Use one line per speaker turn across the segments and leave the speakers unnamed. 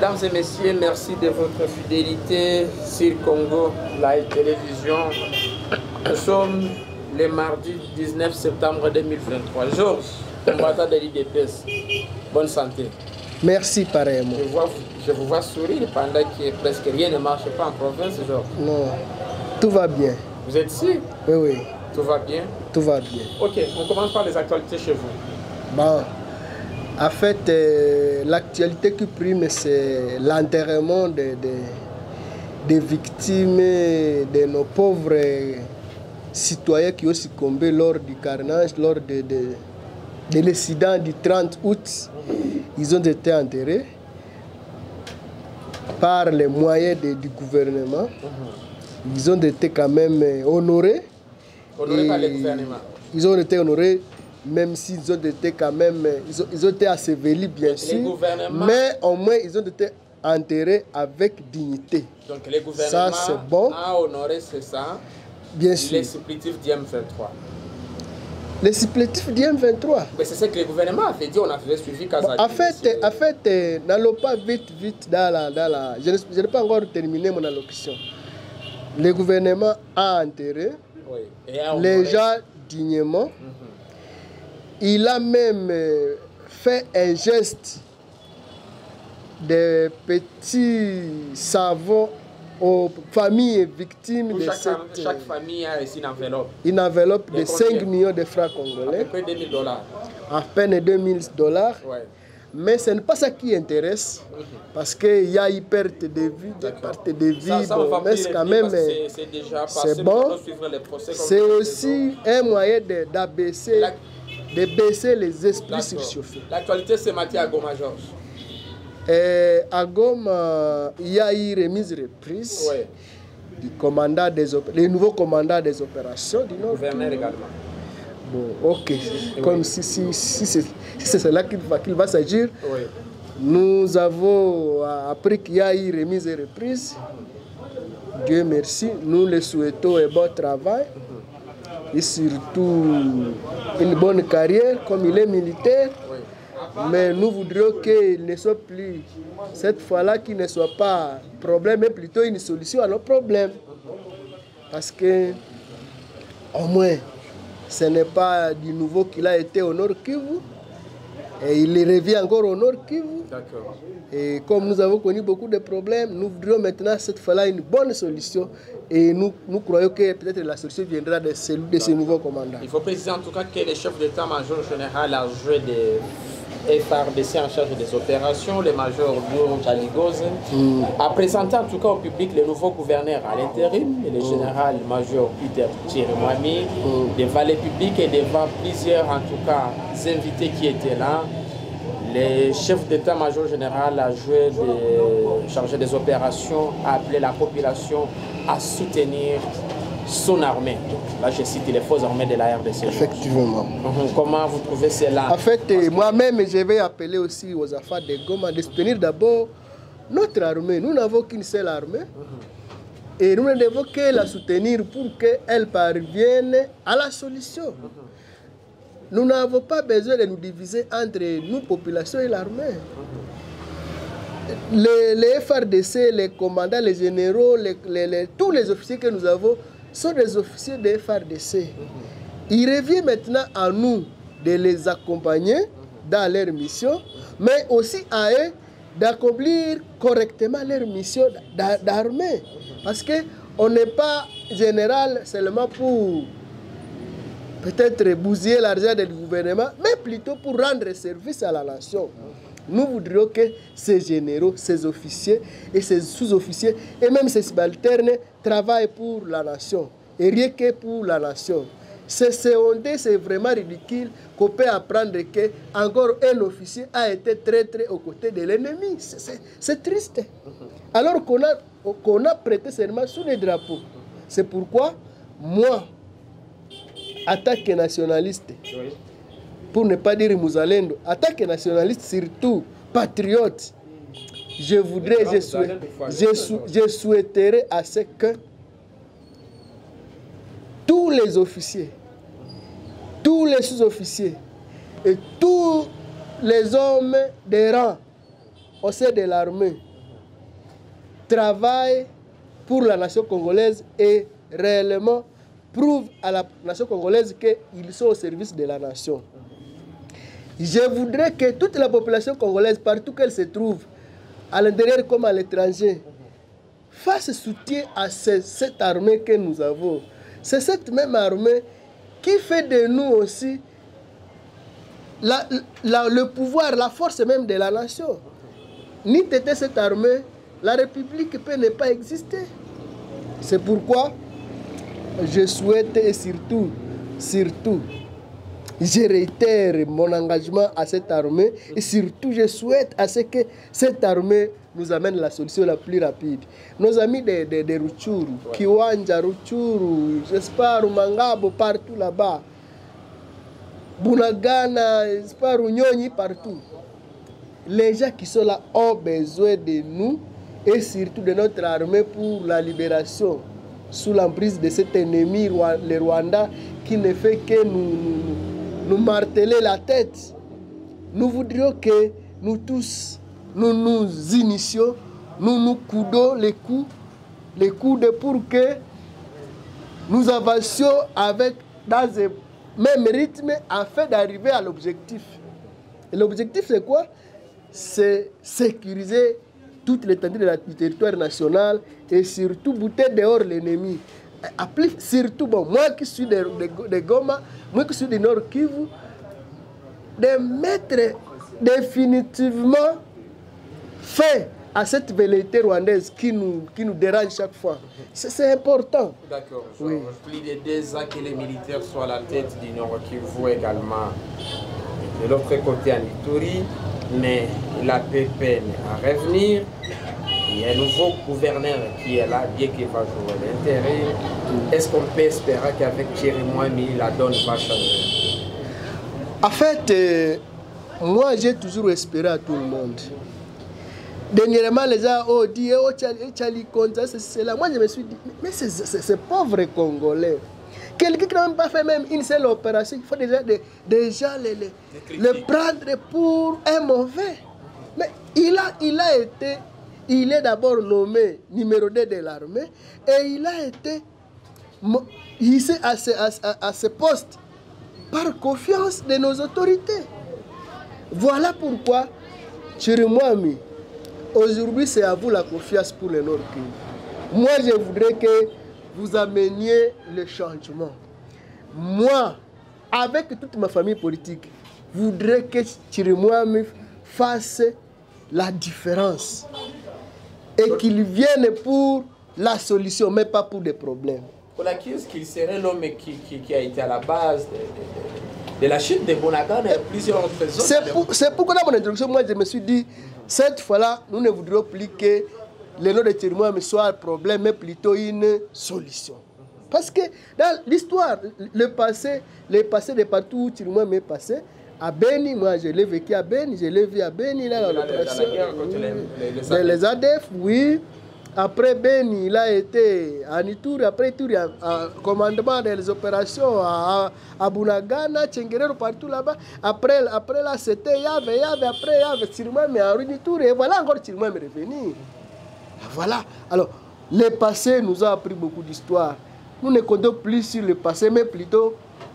Mesdames et messieurs, merci de votre fidélité sur Congo Live Télévision. Nous sommes le mardi 19 septembre 2023. Georges, combattant de l'IDPS, bonne santé.
Merci pareillement.
Je, vois, je vous vois sourire pendant que presque rien ne marche pas en province, Georges.
Non, tout va bien.
Vous êtes sûr?
Oui, oui,
Tout va bien?
Tout va bien.
Ok, on commence par les actualités chez vous.
Bon, en fait, euh, l'actualité qui prime, c'est l'enterrement des des victimes de nos pauvres citoyens qui ont succombé lors du carnage, lors de, de, de l'incident du 30 août. Ils ont été enterrés par les moyens de- du gouvernement. Ils ont été quand même euh, honorés.
Honoré par le gouvernement.
Ils ont été honorés, même s'ils ont été quand même, ils ont, ils ont été assevelis bien
Les
sûr,
gouvernements-
mais au moins ils ont été enterrés avec dignité.
Donc le gouvernement
Ça, c'est bon.
a honoré, c'est ça,
Bien sûr.
les supplétifs d'IM23.
Les supplétifs du M23.
Mais c'est ce que le gouvernement avait dit, on avait suivi
Bon,
Kazaki.
en fait, en fait euh, n'allons pas vite, vite dans la... Dans la je n'ai je n'ai pas encore terminé mon allocution. Le gouvernement a enterré
Oui. Et a
les gens dignement. Il a même euh, fait un geste de petits savons aux familles victimes de
chaque,
cette,
chaque famille a une enveloppe.
une enveloppe de
De
5
combien
millions de francs
À peu
congolais,
près 2000 dollars.
à peine 2000 dollars.
Ouais.
Mais ce n'est pas ça qui intéresse, parce qu'il y a eu perte de vie, de
D'accord.
perte de vie,
Ça, ça, on
bon,
va
mais quand même, euh,
c'est- passé.
bon. c'est aussi un moyen d'abaisser, de baisser les esprits
D'accord.
surchauffés.
L'actualité ce matin à Goma Georges.
Et à Goma, il y a eu remise reprise
Ouais.
du commandant des les nouveaux commandants des opérations du Nord.
Gouverneur également.
Bon, ok. Comme si, si, si c'est si c'est cela qu'il va, s'agir,
Oui.
nous avons appris qu'il y a eu remise et reprise. Dieu merci, nous le souhaitons un bon travail et surtout une bonne carrière comme il est militaire. Mais nous voudrions qu'il ne soit plus, cette fois-là, qu'il ne soit pas problème, mais plutôt une solution à nos problèmes. Parce que, au moins, ce n'est pas du nouveau qu'il a été au Nord Kivu. Et il revient encore au Nord Kivu.
D'accord.
Et comme nous avons connu beaucoup de problèmes, nous voudrions maintenant cette fois-là une bonne solution. Et nous, nous croyons que peut-être la solution viendra de ce, de ce nouveau commandant.
Il faut préciser en tout cas que le chef d'état-major général a joué des FRDC en charge des opérations, le major Duro Chaligoz, a présenté en tout cas au public le nouveau gouverneur à l'intérim, le général-major Peter Chirimwami, devant le public et devant plusieurs en tout cas invités qui étaient là. Le chef d'état-major général a joué de chargé des opérations, a appelé la population à soutenir son armée. Là, je cite les forces armées de la RDC.
Effectivement.
Mhm. Comment vous trouvez cela?
En fait, euh, moi-même, je vais appeler aussi aux affaires de Goma de soutenir d'abord notre armée. Nous n'avons qu'une seule armée. Et nous ne devons que la soutenir pour qu'elle parvienne à la solution. Nous n'avons pas besoin de nous diviser entre nous, population et l'armée. Les, les FRDC, les commandants, les généraux, les- tous les officiers que nous avons sont des officiers de FRDC. Il revient maintenant à nous de les accompagner dans leur mission, mais aussi à eux d'accomplir correctement leur mission d'a- d'armée. Parce qu'on n'est pas général seulement pour peut-être bousiller l'argent du gouvernement, mais plutôt pour rendre service à la nation. Nous voudrions que ces généraux, ces officiers et ces sous-officiers, et même ces subalternes, travaillent pour la nation, et rien que pour la nation. C'est honteux, c'est vraiment ridicule qu'on peut apprendre que encore un officier a été traître aux côtés de l'ennemi. C'est- triste. Alors qu'on a, qu'on a prêté serment sous les drapeaux. C'est pourquoi, moi, attaque nationaliste, pour ne pas dire Mouzalendo, attaque nationaliste surtout, patriote, je voudrais, je, souhait- je, sou- je souhaiterais à ce que tous les officiers, tous les sous-officiers et tous les hommes des rangs au sein de l'armée travaille pour la nation congolaise et réellement prouve à la nation congolaise qu'ils sont au service de la nation. Je voudrais que toute la population congolaise, partout qu'elle se trouve, à l'intérieur comme à l'étranger, fasse soutien à ce- cette armée que nous avons. C'est cette même armée qui fait de nous aussi le pouvoir, la force même de la nation. Ni t'était cette armée, la République peut ne pas exister. C'est pourquoi je souhaite et surtout, surtout, je réitère mon engagement à cette armée et surtout je souhaite à ce que cette armée nous amène la solution la plus rapide. Nos amis de, de, de Ruchuru, Kiwanja, Ruchuru, j'espère Mangabo, partout là-bas, Bunagana, j'espère Nyonyi, partout. Les gens qui sont là ont besoin de nous et surtout de notre armée pour la libération sous l'emprise de cet ennemi, le Rwanda, qui ne fait que nous, nous, nous marteler la tête. Nous voudrions que nous tous, nous nous initions, nous nous coudons les coups, les coudes pour que nous avancions avec dans un même rythme afin d'arriver à l'objectif. L'objectif, c'est quoi? C'est sécuriser toute l'étendue du territoire national et surtout bouter dehors l'ennemi. Appeler surtout, bon, moi qui suis de, de- de Goma, moi qui suis du Nord Kivu, de mettre définitivement fin à cette velléité rwandaise qui nous, qui nous dérange chaque fois. C'est important.
D'accord.
Oui.
Plus de deux ans que les militaires sont à la tête du Nord Kivu également. De l'autre côté, en Ituri, mais la peine à revenir. Il y a un nouveau gouverneur qui est là, bien qu'il va jouer l'intérêt. Est-ce qu'on peut espérer qu'avec Thierry Moimi, la donne va changer?
En fait, euh, moi j'ai toujours espéré à tout le monde. Dernièrement, les gens ont dit Oh, Tchali, Tchali compte ça, c'est cela. Moi je me suis dit Mais c'est c'est- c'est pauvre Congolais. Quelqu'un qui n'a même pas fait même une seule opération, il faut déjà, de- déjà le, le- le prendre pour un mauvais. Mais il a, il a été, il est d'abord nommé numéro 2 de l'armée et il a été hissé à ce, à, ce poste par confiance de nos autorités. Voilà pourquoi, Chirimwami, aujourd'hui c'est à vous la confiance pour le Nord. Moi, je voudrais que vous ameniez le changement. Moi, avec toute ma famille politique, je voudrais que Chirimwami fasse la différence et qu'il vienne pour la solution, mais pas pour des problèmes.
On accuse qu'il serait l'homme qui, qui, qui a été à la base de, de- de la chute de Bonagan et plusieurs autres zones.
C'est pour- pourquoi dans mon introduction, moi je me suis dit, cette fois-là, nous ne voudrions plus que le nom de Tirimouami soit un problème, mais plutôt une solution. Parce que dans l'histoire, le passé, le passé de partout où Tirimouami est passé, à Beni, moi je l'ai vécu à Beni, je l'ai vu à Beni, là, dans
contre les- les- les
ADF, oui. Après Beni, il a été à Ituri, après en en commandement des opérations à, à, à Bunagana, partout là-bas. Après, après là, c'était Yave, Yave, après Yave, Tirma, mais en Ituri. Et voilà encore Tirma est revenu. Voilà. Alors, le passé nous a appris beaucoup d'histoire. Nous ne comptons plus sur le passé, mais plutôt,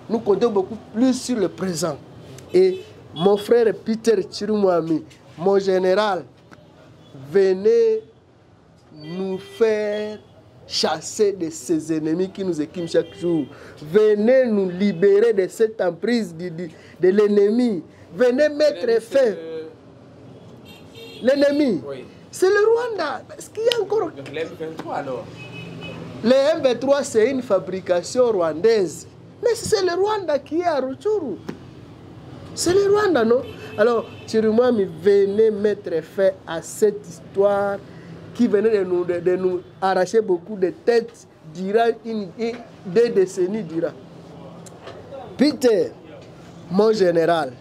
nous comptons beaucoup plus sur le présent. Et mon frère Peter Chirumwami, mon général, venez nous faire chasser de ces ennemis qui nous équipent chaque jour. Venez nous libérer de cette emprise de l'ennemi. Venez mettre fin. L'ennemi,
Oui.
c'est le Rwanda. Parce qu'il y a encore...
Donc les 23 alors.
Le M23, c'est une fabrication rwandaise. Mais c'est le Rwanda qui est à Ruchuru. C'est le Rwanda, non? Alors, Chirumami, venez mettre fin à cette histoire qui venait de nous, de, de nous arracher beaucoup de têtes durant une, une- deux décennies durant. Peter, mon général,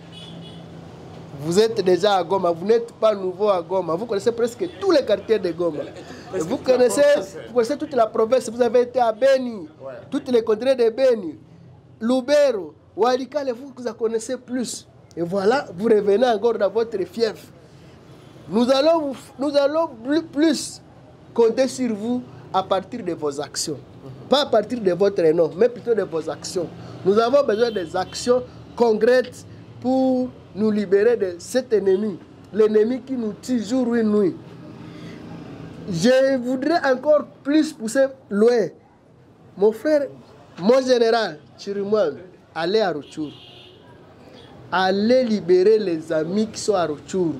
vous êtes déjà à Goma, vous n'êtes pas nouveau à Goma, vous connaissez presque tous les quartiers de Goma. Vous connaissez, vous connaissez toute la province, vous avez été à Beni,
Ouais.
toutes les contrées de Beni, Lubero, Walikale, vous, vous connaissez plus. Et voilà, vous revenez encore dans votre fief. nous allons, vous- nous allons plus, plus compter sur vous à partir de vos actions. Pas à partir de votre nom, mais plutôt de vos actions. Nous avons besoin des actions concrètes pour nous libérer de cet ennemi. L'ennemi qui nous tue jour et nuit. Je voudrais encore plus pousser loin. Mon frère, mon général, Chirimouane, allez à Rutshuru. Allez libérer les amis qui sont à Rutshuru.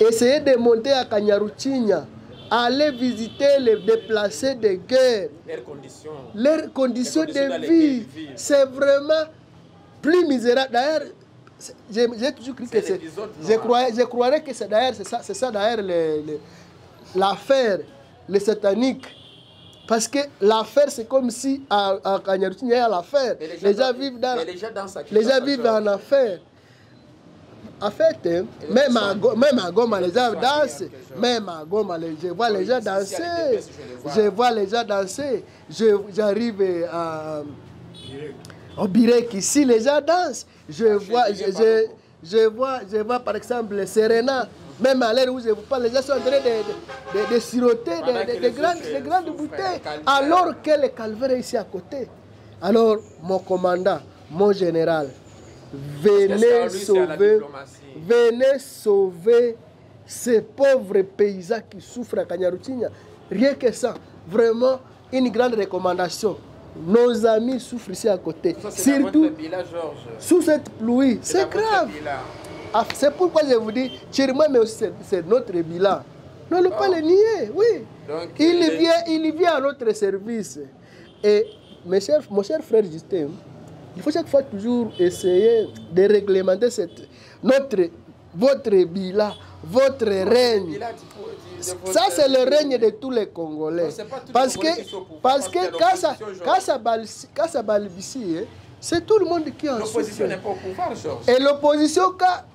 Essayez de monter à Kanyaruchinya. Allez visiter les déplacés de guerre.
Leurs conditions.
Leurs conditions
conditions dans
de vie, c'est vraiment plus misérable. D'ailleurs, j'ai toujours cru que
C'est
Je croirais que c'est d'ailleurs c'est ça, d'ailleurs le- le- l'affaire, le satanique. Parce que l'affaire, c'est comme si à, à il y a l'affaire. Les gens vivent dans.
les gens
Les vivent en affaires. En fait, hein, même, à, même à Goma, les gens dansent. Même à Goma, les- je vois les gens danser.
je vois.
Les gens danser. J'arrive euh, à. Au Birek, ici, les gens dansent. Je vois, je, je, vois, je vois par exemple le Serena. Même à l'heure où je vous parle, les gens sont en train de, de, de, de siroter
Pendant
de,
que
de- de
les
grandes, grandes bouteilles. Alors que le calvaire est ici à côté. Alors, mon commandant, mon général, venez sauver, venez sauver ces pauvres paysans qui souffrent à Kanyaruchinya. Rien que ça, vraiment une grande recommandation. Nos amis souffrent ici à côté.
Ça,
Surtout sous cette pluie.
C'est
grave. Ah, C'est pourquoi je vous dis, Chirima, mais aussi c'est- notre bilan. Non, ne pas le nier, oui.
Donc,
il, vient, il vient à notre service. Et mes chers, mon cher frère Justin, il faut chaque fois toujours essayer de réglementer cette, notre, votre bilan, votre règne. Ça, c'est le règne de tous les Congolais. Parce que, parce que quand ça, quand ça, balbutie- c'est tout le monde qui en
L'opposition
souffre.
n'est pas au pouvoir, Georges.
Et l'opposition,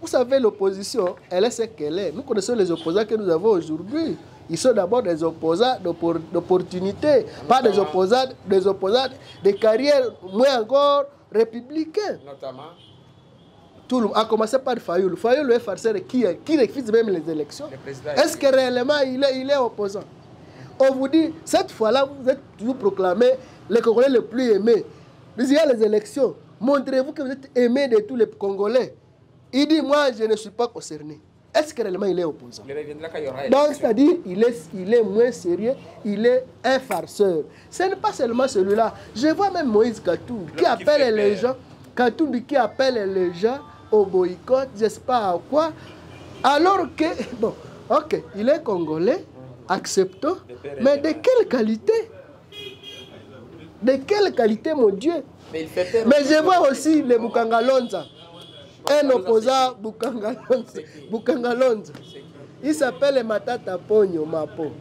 vous savez, l'opposition, elle est ce qu'elle est. Nous connaissons les opposants que nous avons aujourd'hui. Ils sont d'abord des opposants d'oppor- d'opportunité, pas des opposants, des opposants de carrière, moins encore républicains.
Notamment,
Tout le, à commencer par Fayoul. Fayoul est farceur qui, qui refuse même les élections.
le.
Est-ce que réellement il est, il est opposant? On vous dit, cette fois-là, vous êtes toujours proclamé le Congolais le plus aimé. Mais il y a les élections. Montrez-vous que vous êtes aimé de tous les Congolais. Il dit, moi, je ne suis pas concerné. Est-ce que réellement il est opposant?
Il
donc, c'est-à-dire, il est, il est moins sérieux, il est un farceur. Ce n'est pas seulement celui-là. Je vois même Moïse Katoum qui appelle les
peur.
gens, Katoum qui appelle les gens au boycott, je ne sais pas à quoi. Alors que, bon, ok, il est congolais, acceptons, mais
de
quelle qualité? De quelle qualité, mon Dieu?
Mais il fait peur.
mais je vois aussi le Bukangalonza, un opposant Bukangalonza. Bukangalonza. Il s'appelle Matata Pogno Mapo.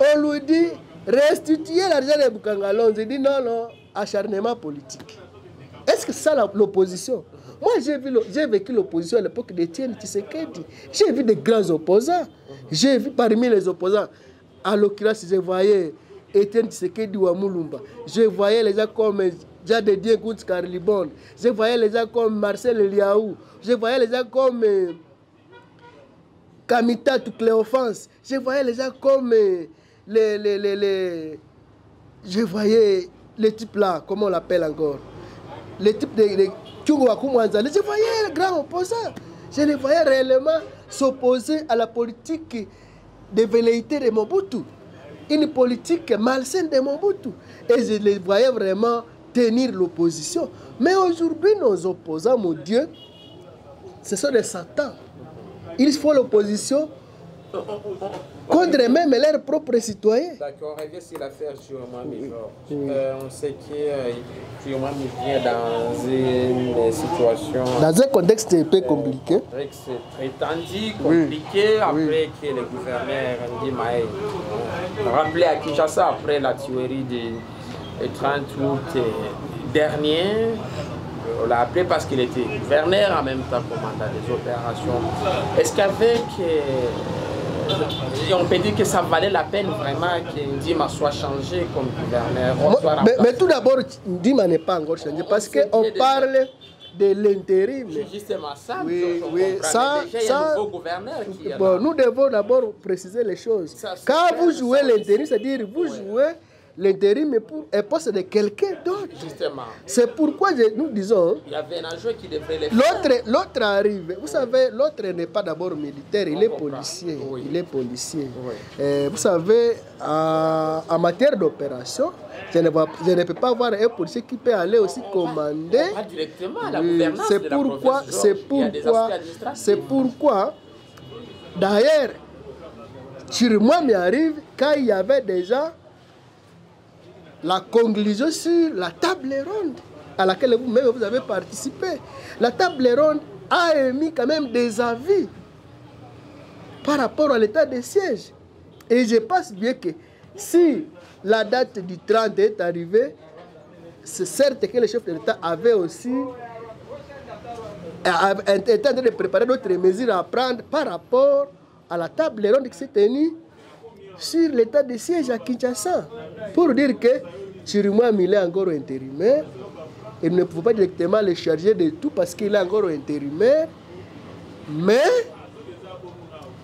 On lui dit restituer l'argent de Bukangalonza. Il dit non, non, acharnement politique. Est-ce que c'est ça l'opposition? Moi, j'ai vécu l'opposition à l'époque de Tienne Tshisekedi. J'ai vu des grands opposants. J'ai vu parmi les opposants, à l'occurrence, je voyais Etienne Tshisekedi ou Amulumba. Je voyais les gens comme Jadedien Kouts Carlibon. Je voyais les gens comme Marcel Eliaou. Je voyais les gens comme euh, Kamita Cléophance. Je voyais les gens comme euh, les, les, les, Je voyais les types là, comment on l'appelle encore? Les types de, de. Je voyais les grands opposants. Je les voyais réellement s'opposer à la politique de velléité de Mobutu. Une politique malsaine de Mobutu. Et je les voyais vraiment tenir l'opposition. Mais aujourd'hui, nos opposants, mon Dieu, ce sont des satans. Ils font l'opposition contre même leurs propres citoyens.
D'accord, on revient sur l'affaire Chiomami. Euh, on sait que euh, vient dans une situation
Dans un contexte un peu compliqué,
très très tendu, compliqué, après que le gouverneur Ndi Maé rappelé à Kinshasa après la tuerie du du 30 août euh, dernier. On l'a appelé parce qu'il était gouverneur en même temps commandant des opérations. Est-ce qu'avec. euh, on peut dire que ça valait la peine vraiment que Ndima soit changé comme gouverneur
mais, tout d'abord, Ndima n'est pas encore changé parce qu'on parle de l'intérim.
C'est justement ça.
Oui, oui, ça-
déjà,
ça-
nouveau gouverneur qui est
Bon,
là.
nous devons d'abord préciser les choses.
Ça,
Quand vous jouez l'intérim, c'est-à-dire vous jouez l'intérim mais pour un poste de quelqu'un d'autre.
Justement.
C'est pourquoi je- nous disons,
Il y avait un enjeu qui devrait les faire.
l'autre, l'autre arrive. Vous savez, l'autre n'est pas d'abord militaire, il est policier.
Oui.
Il est policier.
Oui.
Euh, vous savez, en, en matière d'opération, je ne, vois- je ne peux pas voir un policier qui peut aller aussi commander.
Pas directement à la gouvernance
c'est pourquoi, c'est pourquoi, c'est pourquoi, d'ailleurs, moi m'y arrive quand il y avait déjà la conclusion sur la table ronde à laquelle vous-même vous avez participé. La table ronde a émis quand même des avis par rapport à l'état de siège. Et je pense bien que si la date du 30 est arrivée, c'est certes que le chef de l'État avait aussi était en train de préparer d'autres mesures à prendre par rapport à la table ronde qui s'est tenue sur l'état de siège à Kinshasa. Pour dire que Chirimoua il est encore intérimaire. Il ne pouvait pas directement le charger de tout parce qu'il est encore intérimaire. Mais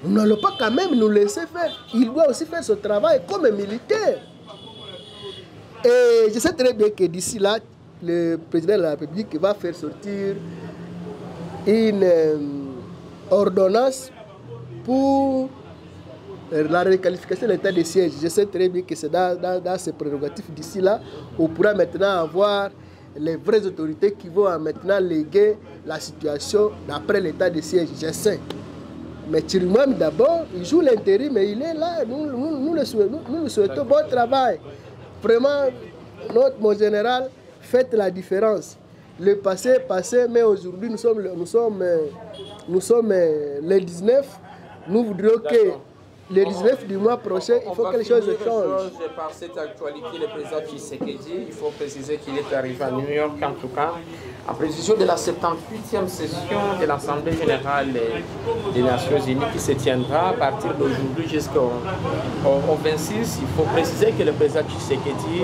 nous n'allons pas quand même nous laisser faire. Il doit aussi faire son travail comme militaire. Et je sais très bien que d'ici là, le président de la République va faire sortir une euh, ordonnance pour la requalification de l'état de siège. Je sais très bien que c'est dans, ces prérogatives d'ici là, on pourra maintenant avoir les vraies autorités qui vont euh, maintenant léguer la situation d'après l'état de siège. Je sais. Mais Chirimam d'abord, il joue l'intérim, mais il est là. Nous, nous, nous, le, souhaitons, nous, souhaitons bon travail. Vraiment, notre, mon général, faites la différence. Le passé est passé, mais aujourd'hui, nous sommes, nous sommes, euh, nous sommes euh, le 19. Nous voudrions que. Le 19 du mois prochain, il faut que les choses changent.
Par cette actualité, le président Tshisekedi, il faut préciser qu'il est arrivé à New York en tout cas, en précision de la 78e session de l'Assemblée générale des Nations Unies qui se tiendra à partir d'aujourd'hui jusqu'au au- au 26. Il faut préciser que le président Tshisekedi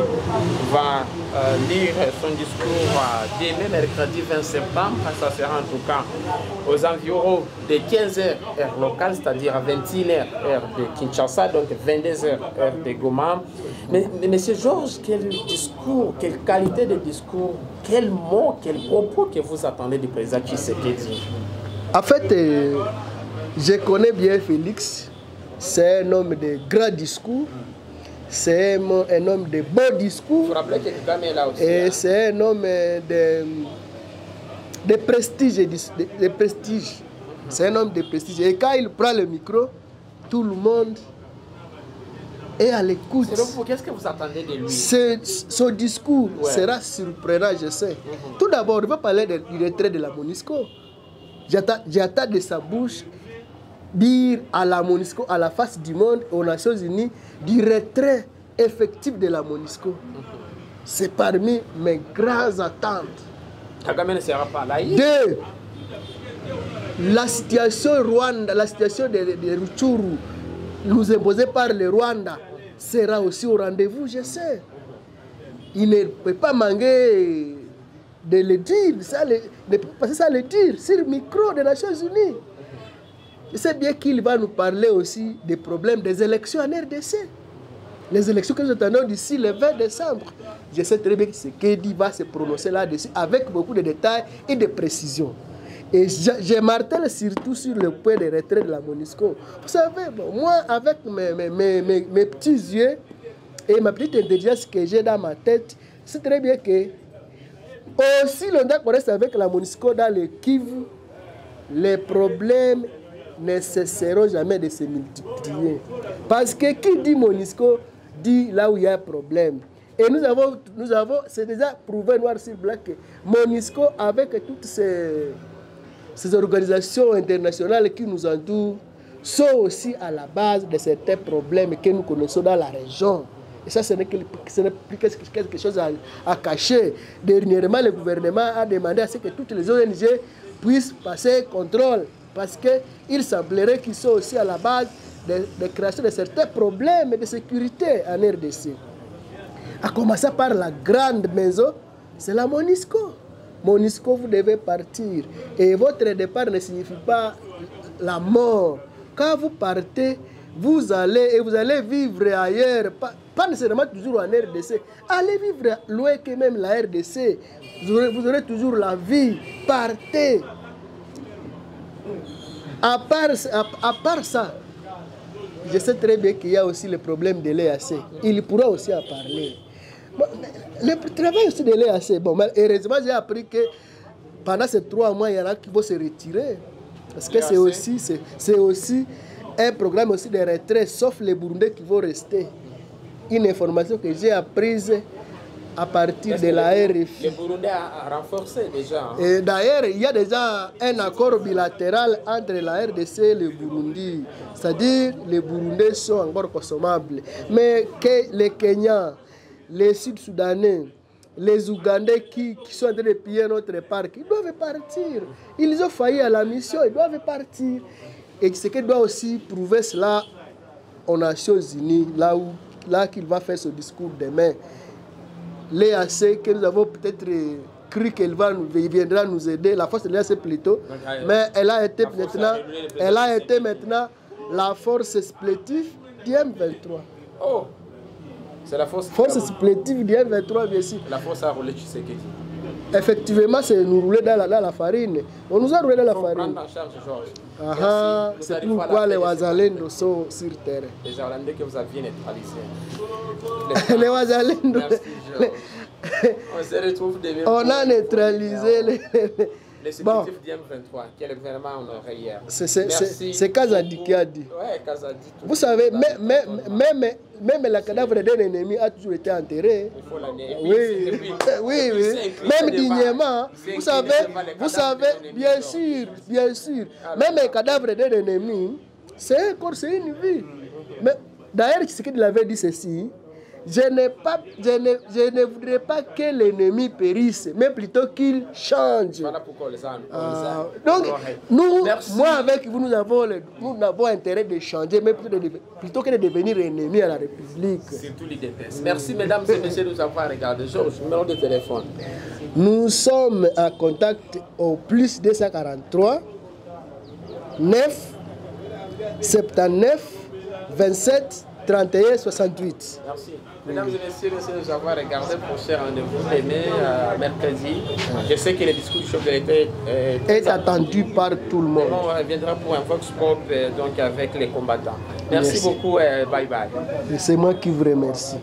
va euh, lire son discours euh, demain, mercredi 20 septembre. Ça sera en tout cas aux environs de 15h heure locale, c'est-à-dire à 21h heure de Kinshasa, donc 22h heure de Goma. Mais, mais Monsieur Georges, quel discours, quelle qualité de discours, quels mots, quels propos que vous attendez du président Tshisekedi?
En fait, euh, je connais bien Félix. C'est un homme de grands discours. C'est un, un homme de beaux discours.
Vous vous rappelez que Kagame est là aussi
Et
hein?
c'est un homme euh, de, de prestige. de prestige. C'est un homme de prestige. Et quand il prend le micro, tout le monde est à l'écoute.
Qu'est-ce que vous attendez de lui?
Ce- son discours
Ouais.
sera surprenant, je sais. Tout d'abord, il va parler de- du retrait de la MONUSCO. J'attends de sa bouche dire à la MONUSCO, à la face du monde, aux Nations Unies, du retrait effectif de la MONUSCO. C'est parmi mes grandes attentes.
Kagame ne sera pas là.
Deux, la situation Rwanda, la situation de, de Rutshuru, nous imposée par le Rwanda, sera aussi au rendez-vous, je sais. Il ne peut pas manquer de le dire, ça, le, de passer ça le dire sur le micro des Nations Unies. Je sais bien qu'il va nous parler aussi des problèmes des élections en RDC. Les élections que nous attendons d'ici le 20 décembre. Je sais très bien que ce Kedi va se prononcer là-dessus avec beaucoup de détails et de précisions. Et je, martèle surtout sur le point de retrait de la MONUSCO. Vous savez, moi, avec mes, petits yeux et ma petite intelligence que j'ai dans ma tête, c'est très bien que aussi qu'on reste avec la MONUSCO dans le Kivu, les problèmes ne cesseront jamais de se multiplier. Parce que qui dit MONUSCO dit là où il y a un problème. Et nous avons, nous avons c'est déjà prouvé noir sur blanc que MONUSCO, avec toutes ces, ces organisations internationales qui nous entourent, sont aussi à la base de certains problèmes que nous connaissons dans la région. Et ça, ce n'est plus quelque chose à, cacher. Dernièrement, le gouvernement a demandé à ce que toutes les ONG puissent passer contrôle. Parce qu'il semblerait qu'ils sont aussi à la base de, de création de certains problèmes de sécurité en RDC. À commencer par la grande maison, c'est la MONUSCO. Monisco, vous devez partir. Et votre départ ne signifie pas la mort. Quand vous partez, vous allez et vous allez vivre ailleurs, pas, nécessairement toujours en RDC. Allez vivre loin que même la RDC. Vous aurez, toujours la vie. Partez. À part, à part ça, je sais très bien qu'il y a aussi le problème de l'EAC. Il pourra aussi en parler. Le travail aussi de l'EAC, bon, mais heureusement, j'ai appris que pendant ces trois mois, il y en a qui vont se retirer. Parce que c'est aussi, c'est, aussi un programme aussi de retrait, sauf les Burundais qui vont rester. Une information que j'ai apprise à partir de la RFI.
Le Burundi a renforcé déjà. hein.
Et d'ailleurs, il y a déjà un accord bilatéral entre la RDC et le Burundi. C'est-à-dire, les Burundais sont encore consommables. Mais que les Kenyans, les Sud-Soudanais, les Ougandais qui, qui sont en train de piller notre parc, ils doivent partir. Ils ont failli à la mission, ils doivent partir. Et ce qui doit aussi prouver cela aux Nations Unies, là où là qu'il va faire ce discours demain l'EAC que nous avons peut-être euh, cru qu'elle viendra nous aider, la force de l'EAC plutôt, mais elle a été maintenant, elle a été maintenant la force supplétive du M23.
C'est la force.
Force supplétive du M23, bien sûr.
La force a roulé Tshisekedi.
Effectivement, c'est nous rouler dans la, dans la farine. On nous a roulé dans la farine.
en charge, Georges.
Ah, c'est
à
pourquoi les Wazalendo sont sur terre?
Les Irlandais que vous aviez neutralisés.
les Wazalendo.
On se retrouve demain.
on a neutralisé les...
Les
Bon.
supplétifs du M23, que le gouvernement honoré hier.
C'est- Kazadi qui a dit.
Ouais, Kazadi. tout
Vous savez, même, même, cadavre d'un ennemi a toujours été enterré.
Il faut l'année.
Oui, oui, oui. Même dignement. Vous savez, vous savez, bien sûr, bien sûr. Même le cadavre d'un ennemi, c'est un corps, c'est une vie. Mais d'ailleurs, ce qu'il avait dit ceci, je, n'ai pas, je, ne, je ne voudrais pas que l'ennemi périsse, mais plutôt qu'il change.
Voilà pourquoi on les a. on les
Ah,
a
donc, nous,
Merci.
moi avec vous, nous avons, le- nous avons intérêt de changer, mais plutôt, de- plutôt que de devenir ennemis à la République.
Merci mesdames et messieurs de nous avoir regardé. Georges, numéro de téléphone.
Nous sommes en contact au plus 243 9 79 27 31 68.
Merci. Mesdames et messieurs, merci de nous avoir regardé. Prochain rendez-vous demain, euh, mercredi. Je sais que le discours du chef de l'État est
Est attendu par tout le monde.
On reviendra pour un Vox Pop euh, donc avec les combattants. Merci,
Merci.
beaucoup et bye bye.
C'est moi qui vous remercie.